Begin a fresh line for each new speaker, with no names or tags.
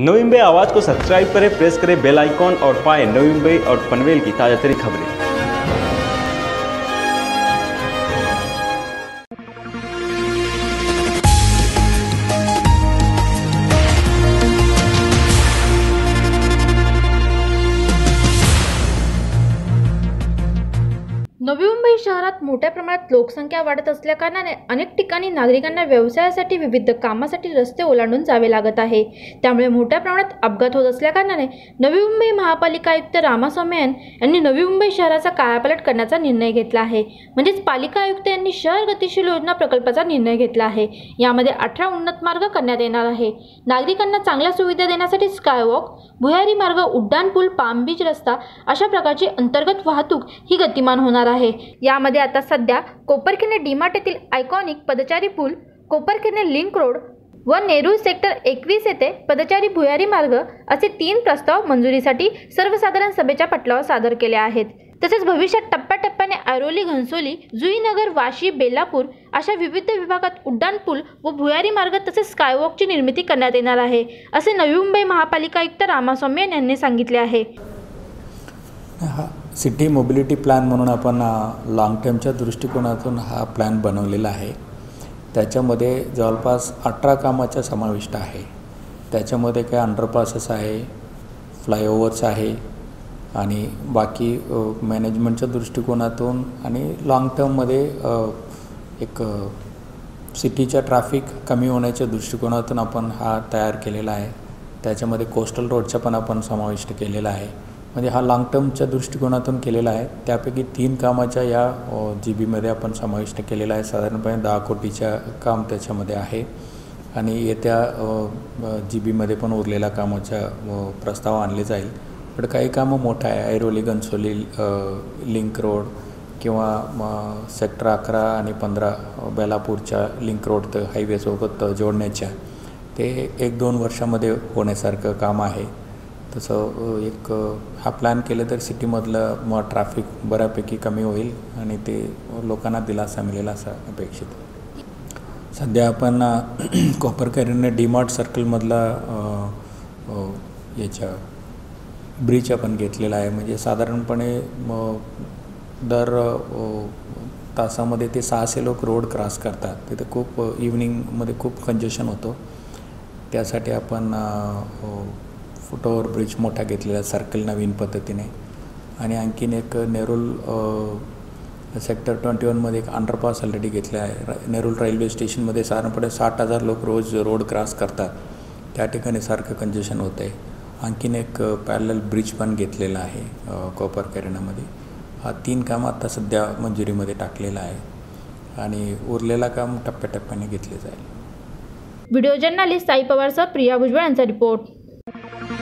नवी आवाज़ को सब्सक्राइब करें प्रेस करें बेल आइकॉन और पाएं नवी और पनवेल की ताज़ा खबरें।
नवी मुंबई शहरात मोठ्या प्रमाणात लोकसंख्या वाढत असल्याकारणाने अनेक ठिकाणी नागरिकांना व्यवसायासाठी विविध कामासाठी रस्ते ओलांडून जावे लागत आहे. त्यामुळे मोठ्या प्रमाणात अपघात होत असल्याकारणाने नवी मुंबई महापालिका आयुक्त रामास्वामीयन यांनी नवी मुंबई शहराचा कायापालट करण्याचा निर्णय घेतला आहे. म्हणजेच पालिका आयुक्त यांनी शहर गतिशील योजना प्रकल्पाचा निर्णय घेतला आहे. यामध्ये अठरा उन्नत मार्ग करण्यात येणार आहे. नागरिकांना चांगल्या सुविधा देण्यासाठी स्कायवॉक भुयारी मार्ग उड्डाणपूल पाम बीच रस्ता अशा प्रकारची अंतर्गत वाहतूक ही गतिमान होणार आहे. यामध्ये आता सध्या कोपरखिने डीमार्ट येथील आयकॉनिक पदचारी पूल कोपरखिने लिंक रोड व नेरूळ सेक्टर एकवीस येथे पदचारी भुयारी मार्ग असे तीन प्रस्ताव मंजुरीसाठी सर्वसाधारण सभेच्या पटलावर सादर केले आहेत. तसेच भविष्यात टप्प्याटप्प्याने ऐरोली घनसोली जुईनगर वाशी बेलापूर अशा विविध विभागात उड्डाण पूल व भुयारी मार्ग तसेच स्कायवॉकची निर्मिती करण्यात येणार आहे असे नवी मुंबई महापालिका आयुक्त रामास्वामी यांनी सांगितले आहे.
हा. सिटी मोबिलिटी प्लॅन म्हणून आपण लाँग टर्मच्या दृष्टिकोनातून हा प्लॅन बनवलेला आहे. त्याच्यामध्ये जवळपास अठरा कामाचा समाविष्ट आहे. त्याच्यामध्ये काय अंडरपासेस आहे फ्लायओव्हर्स आहे आणि बाकी मॅनेजमेंटच्या दृष्टिकोनातून आणि लाँग टर्ममध्ये एक सिटीच्या ट्रॅफिक कमी होण्याच्या दृष्टिकोनातून आपण हा तयार केलेला आहे. त्याच्यामध्ये कोस्टल रोडचा पण आपण समाविष्ट केलेला आहे. म्हणजे हा लाँग टर्मच्या दृष्टिकोनातून केलेला आहे. त्यापैकी तीन कामाच्या या जी बीमध्ये आपण समाविष्ट केलेला आहे. साधारणपणे दहा कोटीच्या काम त्याच्यामध्ये आहे. आणि येत्या जी बीमध्ये पण उरलेल्या कामाच्या प्रस्ताव आणले जाईल. पण काही कामं मोठं आहे. ऐरोली घनसोली लिंक रोड किंवा सेक्टर अकरा आणि पंधरा बेलापूरच्या लिंक रोड तर हायवेसोबत जोडण्याच्या. ते एक दोन वर्षामध्ये होण्यासारखं काम आहे. तसं एक हा प्लॅन केलं तर सिटीमधलं मग ट्रॅफिक बऱ्यापैकी कमी होईल आणि ते लोकांना दिलासा मिळेल असं अपेक्षित. सध्या आपण कॉपरकरीनं डीमार्ट सर्कलमधला याच्या ब्रिज आपण घेतलेला आहे. म्हणजे साधारणपणे दर तासामध्ये ते सहाशे लोक रोड क्रॉस करतात. तिथे खूप इव्हनिंगमध्ये खूप कंजेशन होतो. त्यासाठी आपण फुटओव्हर ब्रिज मोठा घेतलेला सर्कल नवीन पद्धतीने. आणि आणखीन एक नेरूल सेक्टर ट्वेंटी वनमध्ये एक अंडरपास ऑलरेडी घेतला आहे. नेरूल रेल्वे स्टेशनमध्ये साधारणपणे साठ हजार लोक रोज रोड क्रॉस करतात. त्या ठिकाणी सारखं कंजेशन होतं आहे आणखीन एक पॅरल ब्रिज पण घेतलेला आहे कॉपर कॅरेनामध्ये हा तीन काम आता सध्या मंजुरीमध्ये टाकलेला आहे. आणि उरलेला काम टप्प्याटप्प्याने घेतले जाईल.
व्हिडिओ जर्नालिस्ट साई पवारसह प्रिया भुजबळ यांचा रिपोर्ट Thank you.